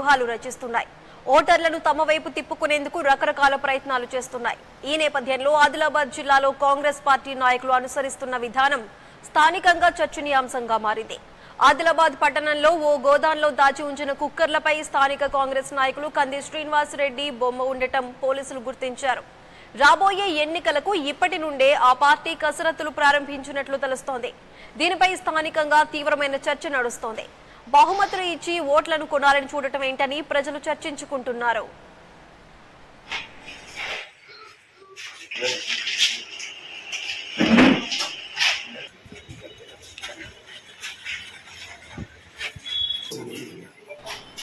వ్యూహాలు రచిస్తున్నాయి. ఓటర్లను తమ వైపు తిప్పుకునేందుకు రకరకాల ప్రయత్నాలు చేస్తున్నాయి. ఈ నేపథ్యంలో ఆదిలాబాద్ జిల్లాలో కాంగ్రెస్ పార్టీ నాయకులు అనుసరిస్తున్న విధానం స్థానికంగా చర్చనీయాంశంగా మారింది. ఆదిలాబాద్ పట్టణంలో ఓ గోదాంలో దాచి ఉంచిన కుక్కర్లపై స్థానిక కాంగ్రెస్ నాయకులు కంది శ్రీనివాస్ రెడ్డి బొమ్మ ఉండటం పోలీసులు గుర్తించారు. రాబోయే ఎన్నికలకు ఇప్పటి నుండే ఆ పార్టీ కసరత్తులు ప్రారంభించినట్లు తెలుస్తోంది. దీనిపై స్థానికంగా తీవ్రమైన చర్చ నడుస్తోంది. బహుమతులు ఇచ్చి ఓట్లను కొనాలని చూడటం ఏంటని ప్రజలు చర్చించుకుంటున్నారు.